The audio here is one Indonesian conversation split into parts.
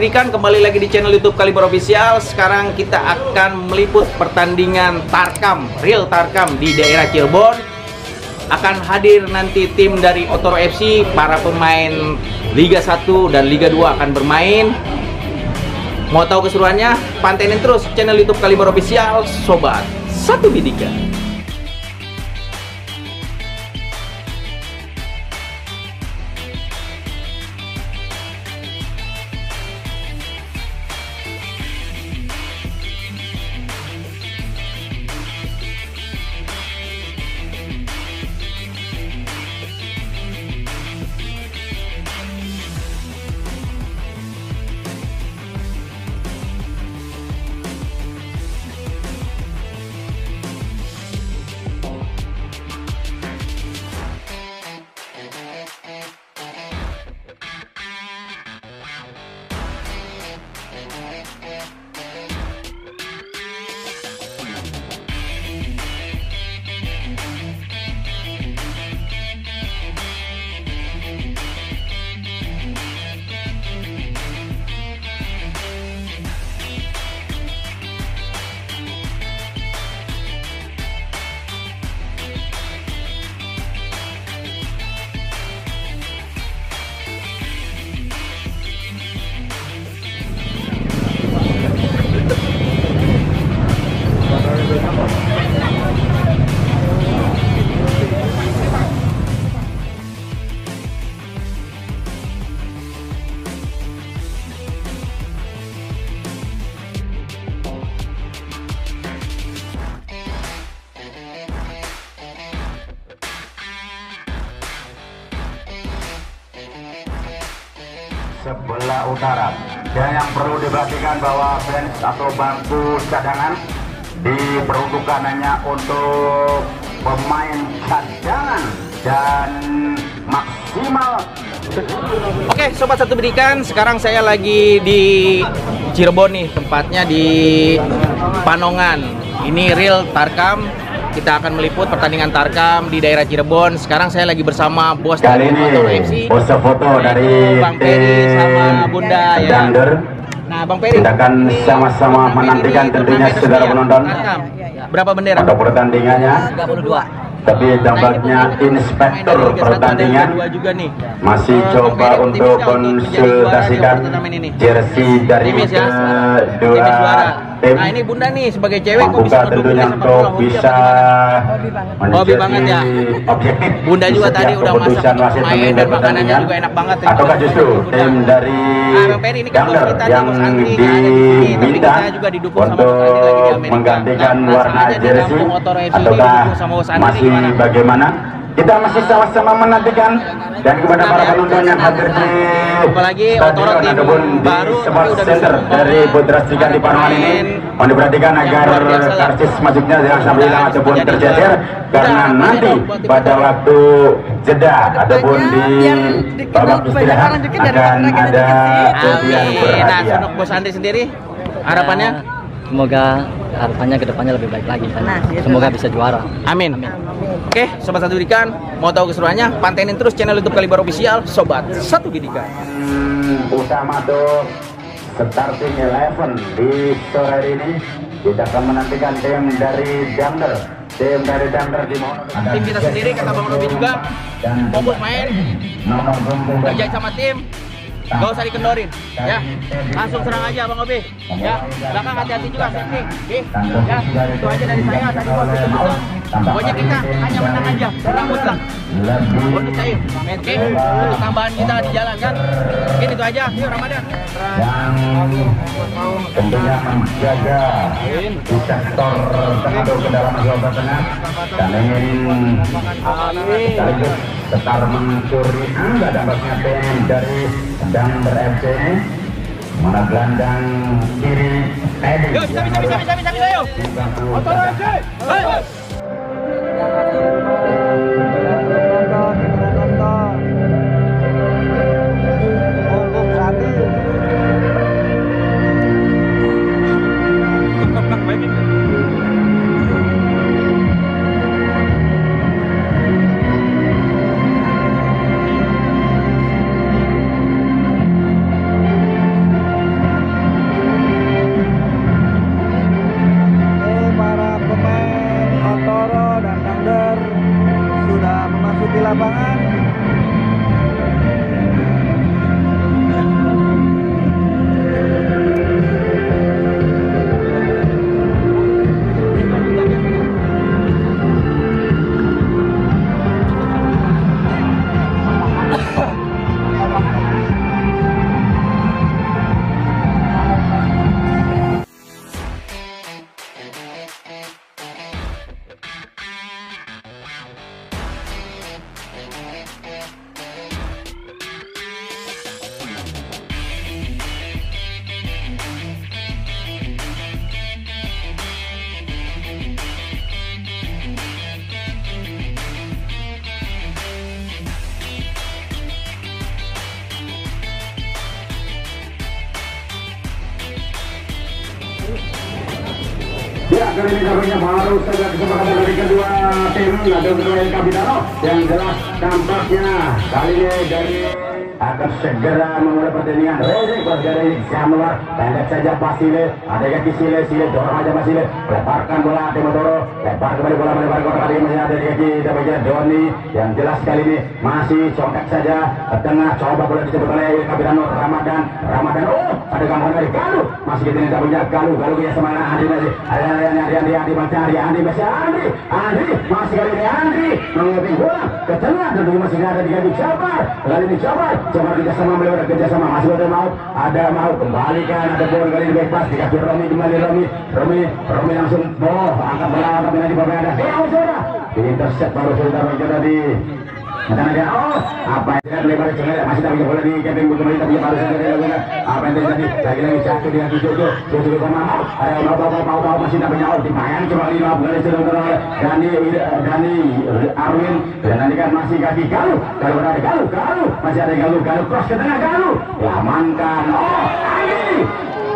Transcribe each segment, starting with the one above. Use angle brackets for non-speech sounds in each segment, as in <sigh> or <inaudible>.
wabarakatuh Halo Sobat Satu Berikan Kembali lagi di channel Youtube Kaliber Official. Sekarang kita akan meliput pertandingan Tarkam Real Tarkam di daerah Cirebon. Akan hadir nanti tim dari Otoro FC Para pemain Liga 1 dan Liga 2 akan bermain. Mau tahu keseruannya? Pantengin terus channel Youtube Kaliber Official Sobat Satu Bidikan sebelah utara. Dan yang perlu diperhatikan bahwa bench atau bangku cadangan diperuntukkan hanya untuk pemain cadangan dan maksimal Oke, sobat satu berikan. Sekarang saya lagi di Cirebon nih, tempatnya di Panongan. Ini real Tarkam. Kita akan meliput pertandingan Tarkam di daerah Cirebon. Sekarang saya lagi bersama bos kali dari ini Motor FC. pose foto dari Bang Peri sama Bunda ya. Dander. Nah, Bang Peri. Kita akan sama-sama menantikan tentunya saudara ya, penonton. Berapa bendera? untuk pertandingannya. 32. Tapi tampaknya inspektur pertandingan juga nih. masih Eh, coba Peri untuk konsultasikan jersey dari kedua. Tim Nah ini bunda nih sebagai cewek kok bisa tentunya untuk bisa Hobi banget ya. objektif Bunda juga setiap tadi udah masak untuk pemimpin dan makanannya juga enak banget. Ataukah justru tim dari Nah, Bang Peri ini kan bos kita nih, bos. Tapi kita juga didukung sama untuk bos lagi di Amerika. menggantikan Nah, warna aja di jersey ataukah masih bagaimana kita masih sama-sama menantikan dan kepada para ya. penonton yang hadir di Apalagi Otoro stadion tim baru, tapi Sport udah Center bisa dari Putra Tiga di Panama ini mohon diperhatikan agar karcis masuknya jangan sampai hilang ataupun juara. karena nanti pada waktu jeda ataupun di babak istirahat akan ada Amin. Nah, berhadiah. untuk bos Andri sendiri harapannya? Semoga harapannya ke depannya lebih baik lagi. Nah, gitu Semoga lah. bisa juara. Amin. Oke, sobat satu bidikan, mau tahu keseruannya? Pantengin terus channel YouTube Kaliber Official, sobat satu bidikan. Hmm, utama untuk starting eleven di sore hari ini kita akan menantikan tim dari Damder tim dari Damder di mana Tim kita sendiri kata Bang Robi juga fokus main, kerjain sama tim, gak usah dikendorin, ya. Langsung serang aja Bang Robi, ya. Belakang hati-hati juga oke? Ya, itu aja dari saya tadi bos betul-betul. Pokoknya kita hanya menang aja, menang mutlak. lebih Untuk saya, oke? Untuk tambahan kita di jalan kan. Mungkin itu aja, yuk Ramadan. yang tentunya menjaga di sektor atau kedalaman gelombang tengah dan ingin sekaligus tetap mencuri angka dampaknya tim dari Damder FC ini mana gelandang kiri? Edi Yuk, bisa, bisa, bisa, bisa, bisa, bisa, yuk. Otoro Ya, kali ini tampaknya baru saja kesempatan dari kedua tim ada kedua El Capitano yang jelas tampaknya kali ini dari akan segera memulai pertandingan Rezi bergada ini Samuel pendek saja Basile ada kaki Sile Sile dorong aja Basile leparkan bola Timotoro lepar kembali bola melebar kotak kali masih ada di kaki dapatnya Doni yang jelas kali ini masih contek saja tengah coba bola disebut oleh El Capitano Ramadan Ramadan oh ada gambaran dari Galuh masih kita tidak punya Galuh Galuh ya semana Andi masih ada Andi Andi Andi Andi mencari Andi masih Andi Andi masih kali ini Andi mengeping bola ke tengah tentunya masih ada di kaki Jabar kali ini Jabar Jabar kerjasama melewat kerjasama masih ada mau ada mau kembalikan ada bola kali ini bebas. Di kaki Romi kembali Romi. Romi Romi langsung boh angkat bola tapi nanti bola ada. Zora di intercept baru sudah berjalan oh, oh kan oh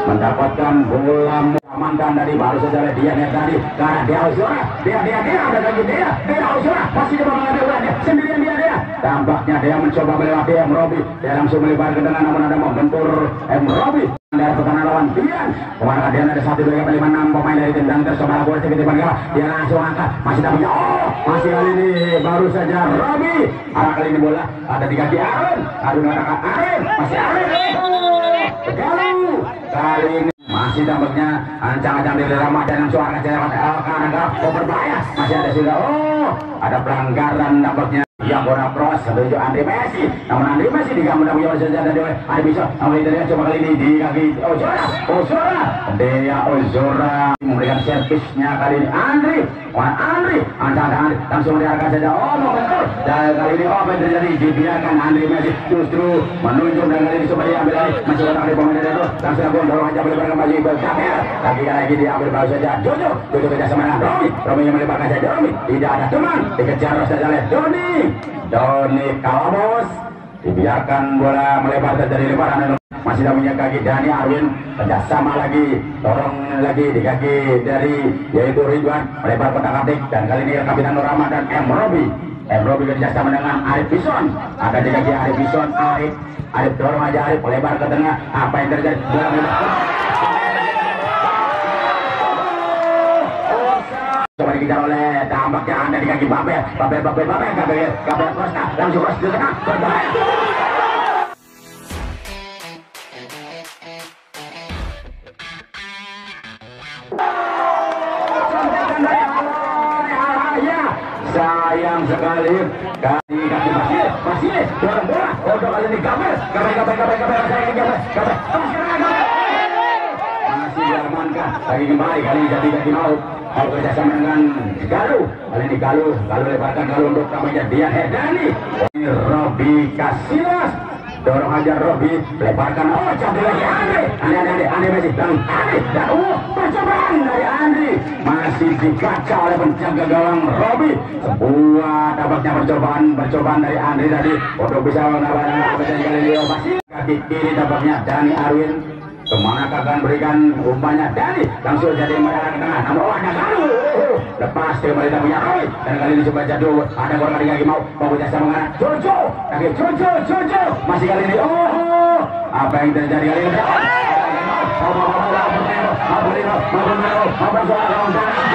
mendapatkan bola amankan dari baru saja dia nih tadi. Karena dia Ozora dia dia dia ada lagi dia. Dia Ozora masih di bawah dia dia sendirian dia dia. Tampaknya dia mencoba melewati M. Robi. Dia langsung melebar ke tengah namun ada membentur M. Robi. Dari pertahanan lawan Bian ke mana dia ada satu dua lima enam pemain dari tim dan tersobat bola di bawah dia langsung angkat. Masih tak punya oh masih kali ini. Baru saja Robi. Arah kali ini bola. Ada di kaki Aaron. Aduh mengatakan Aaron. Masih Aaron. Galuh kali ini masih tampaknya ancang-ancang dari Ramadan yang suara lewat El Kanada oh berbahaya masih ada sudah oh ada pelanggaran tampaknya yang bola cross menuju Andre Messi. Namun Andre Messi digambung punya saja dari ada bisa namun itu dia coba kali ini di kaki. Ozora Ozora. Dea Ozora. Memberikan servisnya kali ini. Andre Wah Andre. Ancang-ancang Andre langsung diarahkan saja. Oh betul. Dan kali ini oh apa yang terjadi? Dibiarkan Andre Messi justru menunjuk dan kali ini coba diambil lagi masih orang dari pemain itu. Langsung aku dorong aja boleh berkembang lagi berkabel lagi lagi diambil baru saja. Jojo Jojo kerja sama dengan Romi Romi yang melebarkan saja. Romi tidak ada teman. Dikejar saja oleh Doni Doni Kalabos dibiarkan bola melebar dari lebaran. Masih tak punya kaki Dani Arwin. Kerjasama lagi. Dorong lagi di kaki dari yaitu Ridwan. Melebar kotak atik dan kali ini Kapitan Rama dan M. Robi. M. Robi kerjasama dengan Arif Bison. Ada di kaki Arif Bison Arif. Arif dorong aja Arif. Melebar ke tengah. Apa yang terjadi? Bola coba dikejar oleh tampaknya anda di kaki Babel Babel Babel Babel Babel Babel Costa langsung cross ke tengah berbahaya sayang sekali kali kaki Basile Basile dorong bola untuk kali ini Gabel Gabel Gabel Gabel Gabel Gabel Gabel masih lagi kembali kali ini jadi kaki mau mau kerjasama dengan Galuh kali ini Galuh Galuh lebarkan Galuh untuk namanya dia Hedani ini Robi Kasilas. Dorong aja Robi lebarkan. Oh campur lagi Andri. Andri Andri Andri masih dan Andri dan oh percobaan dari Andri. Masih dikaca oleh penjaga gawang Robi. Sebuah dapatnya percobaan percobaan dari Andri tadi. Untuk bisa kebetulan kali ini kaki kiri dapatnya Dani Arwin ke mana akan berikan umpannya Dani langsung jadi mengarah ke tengah namun oh ada Galuh lepas kembali tak punya Roy dan kali ini coba jatuh ada bola kali lagi mau mau sama dengan Jojo kaki Jojo Jojo masih kali ini oh, oh. apa yang terjadi kali ini oh, tampaknya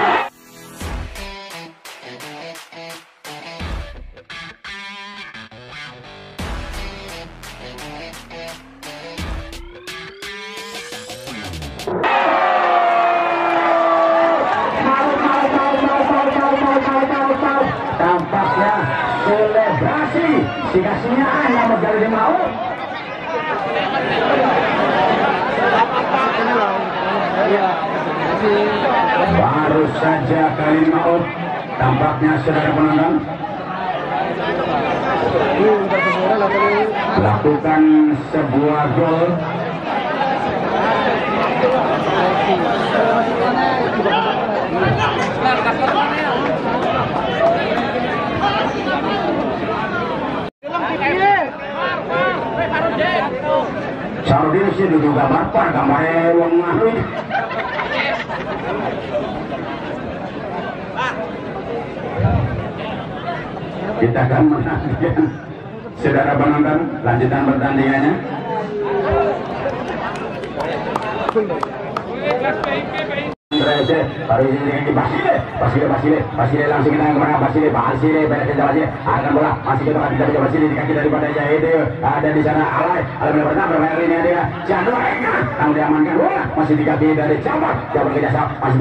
penonton lakukan sebuah gol Sarudin sih duduk gambar par gambar wong kita akan menantikan saudara penonton lanjutan pertandingannya. Di Basile, Basile, Basile, Basile langsung kita ke mana? Basile, Basile, kita Basile, masih Basile ada di sana Alay, Alay diamankan bola. Masih di kaki dari Jabar, Jabar ke jasa, masih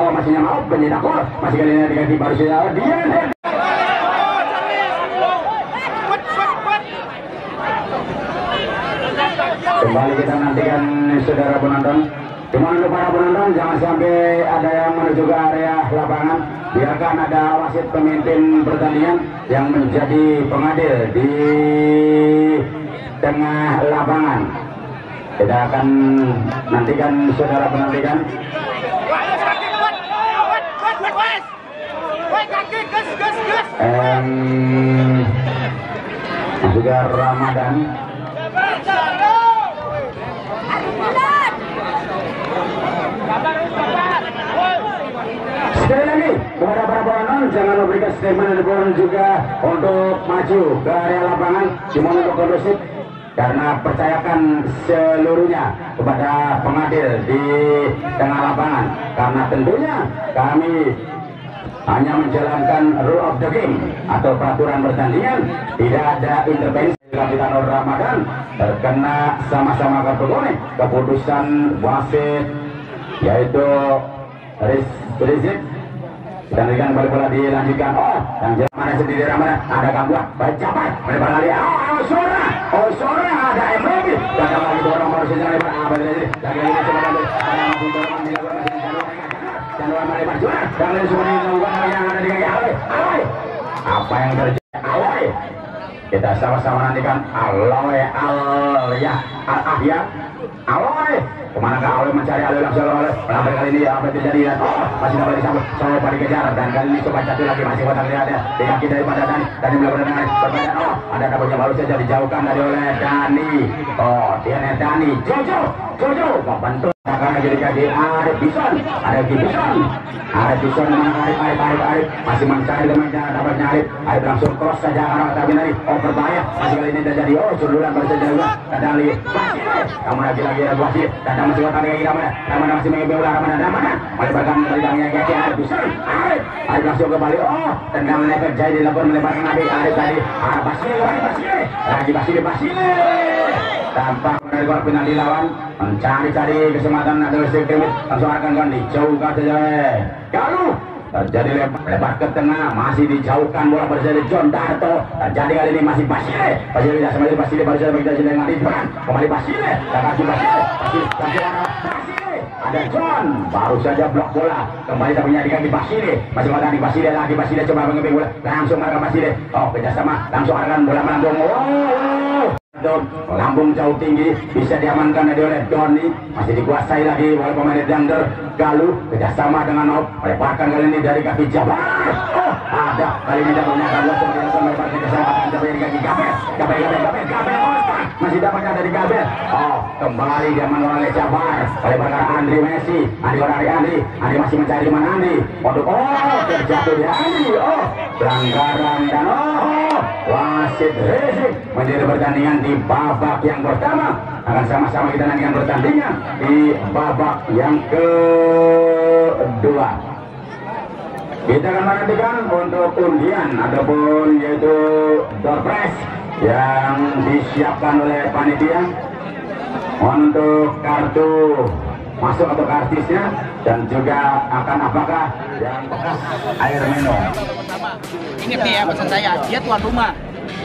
oh masih kali ini di kaki baru saja Kembali kita nantikan saudara penonton. Cuma untuk para penonton jangan sampai ada yang menuju ke area lapangan. Biarkan ada wasit pemimpin pertandingan yang menjadi pengadil di tengah lapangan. Kita akan nantikan saudara penantikan. Em, juga Ramadan Sekali lagi kepada para penonton jangan memberikan statement ataupun juga untuk maju ke area lapangan cuma untuk kondusif karena percayakan seluruhnya kepada pengadil di tengah lapangan. Karena tentunya kami hanya menjalankan rule of the game atau peraturan pertandingan. Tidak ada intervensi Kapitan Nur Ramadan. Terkena sama-sama kartu kuning keputusan wasit yaitu Riz Rizik dan berikan kembali bola dilanjutkan. Oh yang jalan mana sendiri Ramadan ada gangguan? Baik capai. Melebar lari. Oh, oh Sora oh ada MLB dan ada lagi dorong baru saja melebar ah balik lagi lagi lagi coba lagi ada langsung dorong dilakukan masih Januar melebar juara dan lain semua dilakukan yang ada di kaki. Alay Alay apa yang terjadi? Alay kita sama-sama nantikan. Aloy Alya Al Ahya Aloy ke mana ke Aloy mencari Aloy langsung Aloy melambai kali ini? Apa dan oh masih dapat disambut. Coba dikejar dan kali ini coba jatuh lagi. Masih kotak lihat ya. Di kaki daripada Dani. Dani melakukan dengan berbeda oh ada dapatnya baru saja dijauhkan dari oleh Dani. Oh dia Dani. Jojo! Jojo! Membantu akan jadi kaki ada Bison ada Bison ada Bison dengan Arif Arif Arif Arif masih mencari temannya dapatnya Arif Arif langsung cross saja arah tapi dari oh berbahaya masih kali ini terjadi oh sundulan baru saja juga Kadali Basile kamu lagi lagi ada Basile dan masih kotak lagi Ramana Ramana masih bola Ramana Ramana melebarkan dari kaki Arif Bison Arif Arif langsung kembali oh tendangan efek jadi dilakukan melebarkan Arif Arif tadi ah Basile lagi Basile lagi Basile Basile dari gol penalti lawan mencari-cari kesempatan ada sedikit langsung akan kan dijauhkan saja. Kalau terjadi lebar, lebar ke tengah. Masih dijauhkan bola bersama John Darto. Terjadi kali ini masih Basile. Basile tidak sama Basile. Baru saja kita dengan Ridwan kembali Basile. Dan kasih Basile. Basile Basile Basile. Ada John. Baru saja blok bola. Kembali tapi di kaki Basile. Masih ada di Basile lagi. Basile coba mengambil bola. Langsung arah Basile. Oh kerjasama. Langsung arahkan bola oh, oh. Lambung jauh tinggi bisa diamankan oleh Doni masih dikuasai lagi oleh pemain Dander Galuh kerjasama dengan Op. Melepaskan kali ini dari kaki Jabar oh ada. Kali ini dapatnya Galuh kemudian melebar kerjasama dengan Jabar dari kaki Gabel Gabel Gabel Gabel masih dapatnya dari Gabel oh kembali diamankan oleh Jabar melebarkan Andri Messi. Andri dari Andri. Andri masih mencari mana Andri untuk oh terjatuh di Andri oh. Pelanggaran dan oh. Wasit Rizik menjadi pertandingan di babak yang pertama. Akan sama-sama kita nantikan pertandingan di babak yang kedua. Kita akan menantikan untuk undian ataupun yaitu door prize yang disiapkan oleh panitia untuk kartu masuk atau kartisnya dan juga akan apakah yang bekas air minum. Ingat nih ya pesan saya. Dia tuan rumah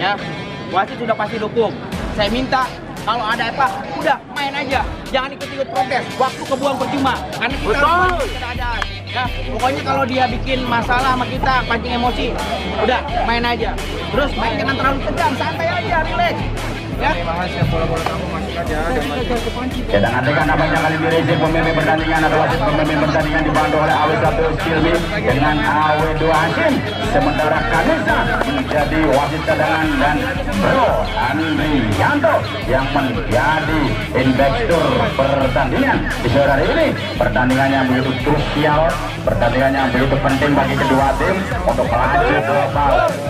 ya. Wasit sudah pasti dukung. Saya minta kalau ada apa udah main aja. Jangan ikut-ikut protes. Waktu kebuang percuma. Karena kita harus main keadaan ya pokoknya kalau dia bikin masalah sama kita pancing emosi udah main aja. Terus main jangan terlalu tegang santai aja relax ya Kita nantikan apakah kali ini Rizik pemimpin pertandingan atau wasit pemimpin pertandingan dibantu oleh AW1 Silmi dengan AW2 Hashim. Sementara Kanisa menjadi wasit cadangan dan Bro Andrianto yang menjadi investor pertandingan di sore hari ini. Pertandingan yang begitu krusial, pertandingan yang begitu penting bagi kedua tim untuk melaju ke babak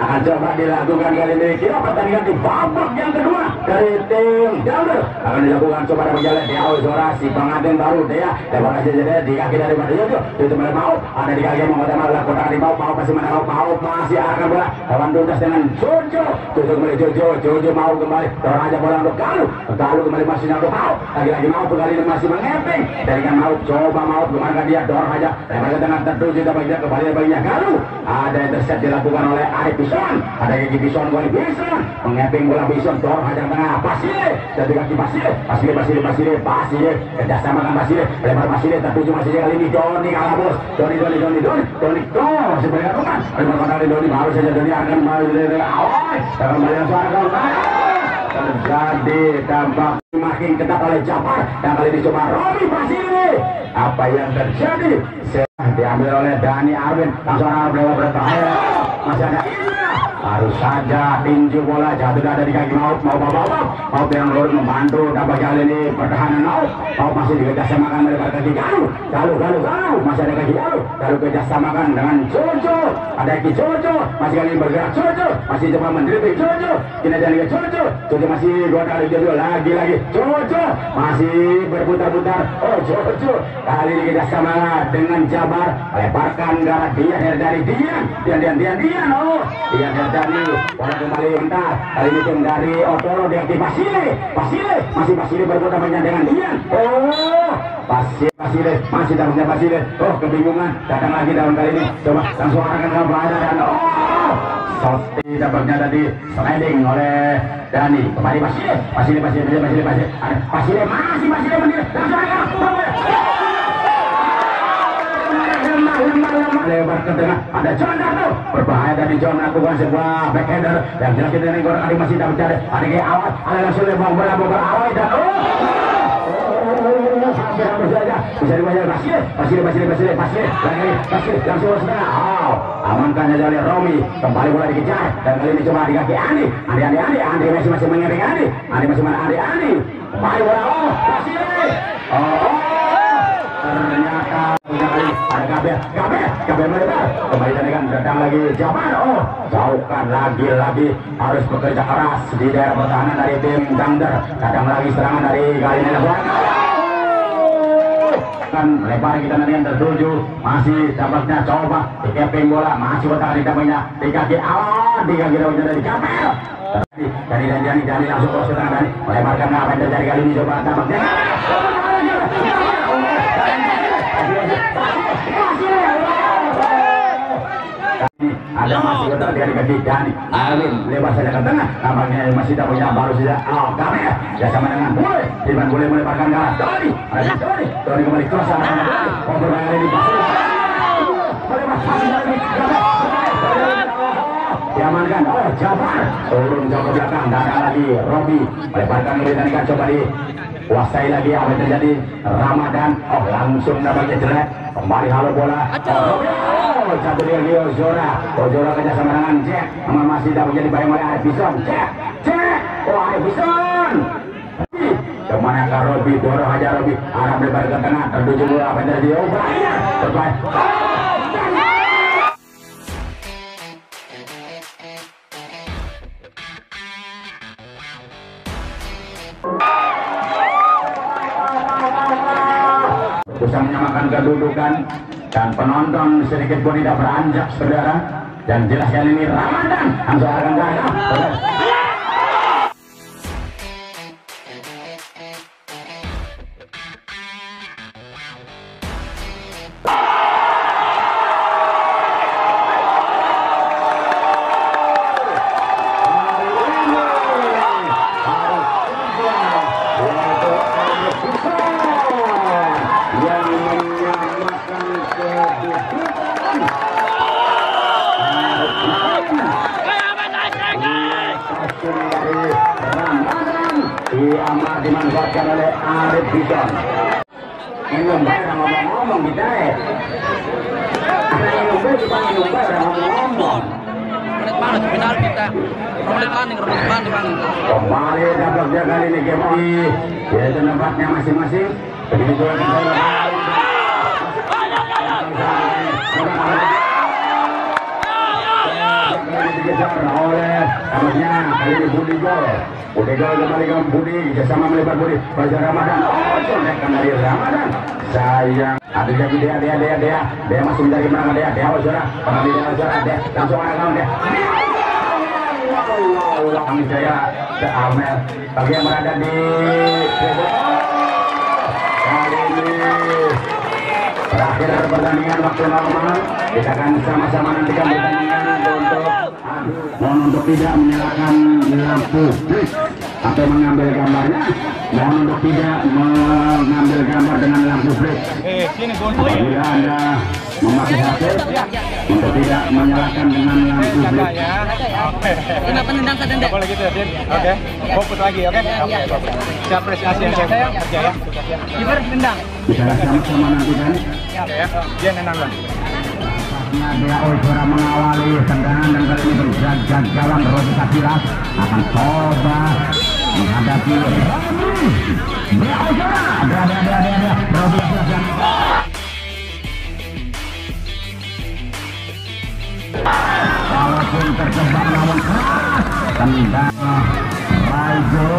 akan coba dilakukan kali ini. Kira pertandingan di babak yang kedua dari tim Jalur akan dilakukan coba ada berjalan di awal suara si pengantin baru. Dia lebar kasih jadi di kaki dari Madu Jojo itu mana mau? Ada di kaki mau malah kota di mau mau masih mana mau? Mau masih akan bola. Lawan tuntas dengan Jojo. Jojo kembali Jojo Jojo mau kembali. Dorong aja bola untuk Galuh. Galuh kembali masih untuk mau. Lagi-lagi mau kembali masih mengeping dari kan mau coba mau. Ke mana dia? Dorong aja ke tengah tertuju kita kembali baginya Galuh ada intercept dilakukan oleh Arif Bison ada Gigi Bison kembali Bison. Mengeping bola Bison dorong aja tengah Pasile dari kaki Pasile Pasile Pasile Pasile Pasile kerjasamakan Pasile lebar Pasile tertuju masih kali ini. Doni kalah bos. Doni Doni Doni Doni Doni Doni sebenarnya bukan lebar kali Doni baru saja Doni akan dari awal dan kembali yang suara kembali terjadi dampak makin ketat oleh Jafar. Dan kali ini coba Robi Pasile apa yang terjadi? Diambil oleh Dani Arwin. Langsung Arwin berbahaya masih ada harus saja tinju bola jatuh ada di kaki. Maut mau bawa bawa mau. Yang lurus membantu dapat kali ini pertahanan mau. Mau masih dikerjasamakan dari kaki galu galu galu galu masih ada kaki galu galu kerjasamakan dengan Jojo. Ada kaki Jojo. Masih kali bergerak Jojo. Masih coba mendribbling Jojo. Kini jadi Jojo. Jojo masih dua kali Jojo. Lagi lagi. Jojo masih berputar-putar. Oh Jojo kali ini kerjasama dengan Jabar. Lemparkan darah dia dari dia dia dia dia dia oh dia Dani bola kembali entah kali ini dari Otoro dia di Basile Basile masih Basile berputar banyak dengan dia oh Basile Basile masih dalamnya Basile. Oh kebingungan datang lagi dalam kali ini. Coba langsung arahkan ke belakang dan oh Soti dapatnya tadi sliding oleh Dani. Kembali Basile Basile Basile Basile Basile Basile. Masih Basile Basile. Langsung lebar ke tengah. Ada John Darto berbahaya dari John melakukan sebuah backhander yang jelas kita ini orang masih tidak mencari. Ada kayak awal ada langsung lebar bola bola awal dan oh bisa dibayar. Basile Basile Basile Basile Basile lagi Basile langsung setengah. Oh amankan saja oleh Romi kembali bola dikejar. Dan kali ini coba di kaki Andi. Andi Andi Andi. Andi masih masih mengiring Andi. Andi masih mana Andi. Andi kembali bola oh Basile oh oh. Ternyata ada melebar kembali dengan datang lagi Jabar oh jauhkan lagi lagi harus bekerja keras di daerah pertahanan dari tim Dangder datang lagi serangan dari kali ini kan lebar kita nanti yang tertuju masih dapatnya coba di keping bola masih bertahan di dapatnya di kaki awal di kaki dapatnya dari kabel dari dan Jani Jani langsung ke setengah Dani melebarkan apa yang terjadi kali ini coba dapatnya ada masih betul dari Dani Alvin lebar saja ke tengah. Nampaknya masih tak punya baru saja. Oh kami ya sama dengan boleh Iman boleh melebarkan ke arah Doni. Ada Doni. Doni kembali arah Doni oh berbahaya ini. Pasti diamankan. Oh Jabar turun jauh ke belakang. Datang lagi. Robi. Melebarkan kembali tadi. Kan coba di kuasai lagi. Apa yang terjadi? Ramadan. Oh langsung dapatnya jelek. Kembali halo bola oh, satu dia dia Zora oh Zora kerja sama dengan Jack sama masih dapat jadi bayang oleh Arif Bison Jack Jack oh Arif Bison ke mana ke Robi dorong aja Robi arah melebar ke tengah tertuju bola apa yang terjadi oh bahaya berbahaya bisa menyamakan kedudukan dan penonton sedikit pun tidak beranjak saudara. Dan jelas kali ini Ramadan. Langsung akan ya. Orang ngomong-ngomong. menit banget final kita tanding menit tanding bang Kembali dapatnya kali ini game di yaitu tempatnya masing-masing. Begitu dikejar oleh tampaknya kali ini Budi Gol. Budi Gol kembali ke Budi, bersama melebar Budi. Fajar Ramadan, oh contekan dari Ramadan. Sayang, ada lagi dia, dia, dia, dia, dia masih mencari mana dia, dia Ojora, pernah dia Ojora, dia langsung ada kawan dia. Kami saya, Amel, bagi yang berada di kali ini Terakhir pertandingan waktu normal. Kita akan sama-sama nantikan pertandingan Mohon untuk tidak menyalakan lampu Atau mengambil gambarnya Mohon untuk tidak mengambil gambar dengan lampu flash Apabila Anda memakai HP Untuk tidak menyalakan dengan lampu flash Kenapa nendang ke dendek? Boleh gitu ya, Din? Oke. Fokus lagi, oke? Oke. Siap prestasi yang saya kerja ya. Kiper nendang. Kita sama-sama nantikan Oke ya. Dia nendang Dea Ojora mengawali tendangan dan kali ini berjaga gawang Rodi Kasilas akan coba menghadapi Dea Ojora. Dea Dea Dea Dea Dea. Rodi Kasilas walaupun terjebak namun keras tendang Raijo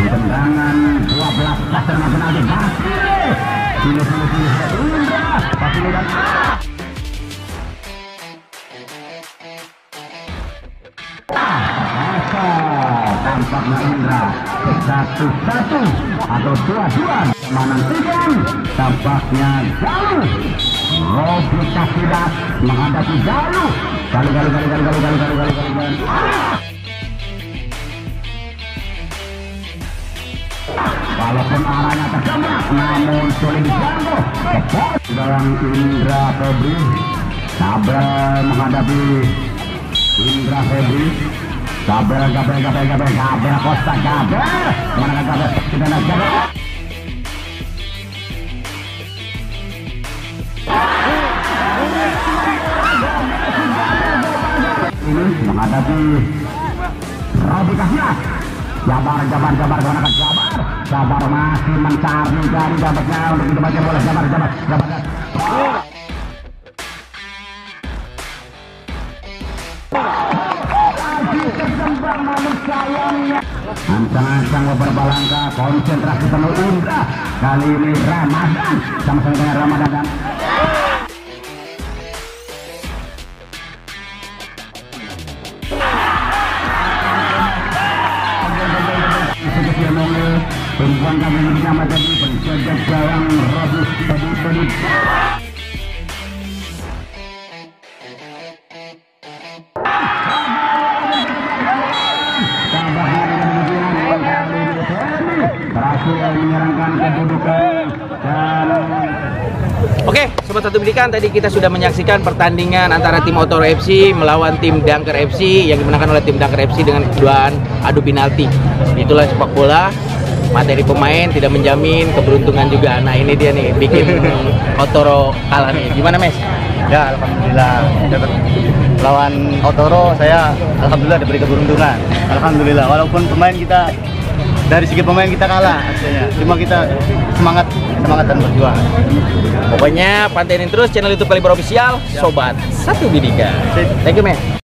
di tendangan 12 pasar penalti Basile Sini sini sini. Indra Basile dan tampaknya Indra satu-satu atau dua-dua menantikan tampaknya jauh Robi Kasidat menghadapi jauh kali kali kali kali kali kali kali kali kali Walaupun arahnya terjebak, namun sulit dijangkau. Dalam Indra Febri, Sabel menghadapi Indra Febri Gabel, Gabel, Gabel, Gabel, Gabel, Costa, Gabel Mana Gabel, kita nak Gabel Ini menghadapi Robi Jabar, Jabar, Jabar, gunakan Jabar Jabar. Masih mencari dari Jabarnya untuk itu baca bola. Jabar, Jabar, Jabar Ancang-ancang beberapa langkah konsentrasi penuh Indra kali ini Ramadan sama-sama dengan Ramadan. Dan Perempuan kami ini nama jadi penjaga gawang Robus tadi tadi sobat satu pendidikan tadi kita sudah menyaksikan pertandingan antara tim Otoro FC melawan tim Dunker FC yang dimenangkan oleh tim Dunker FC dengan keduaan adu penalti. Itulah sepak bola. Materi pemain tidak menjamin keberuntungan juga. Nah ini dia nih bikin <laughs> Otoro kalah nih. Gimana Mes? Ya, alhamdulillah. Dapat lawan Otoro saya alhamdulillah diberi keberuntungan. Alhamdulillah walaupun pemain kita dari segi pemain kita kalah hasilnya. Cuma kita semangat semangat dan berjuang. Pokoknya pantengin terus channel YouTube Kaliber Official, sobat satu bidikan. Thank you, Mes.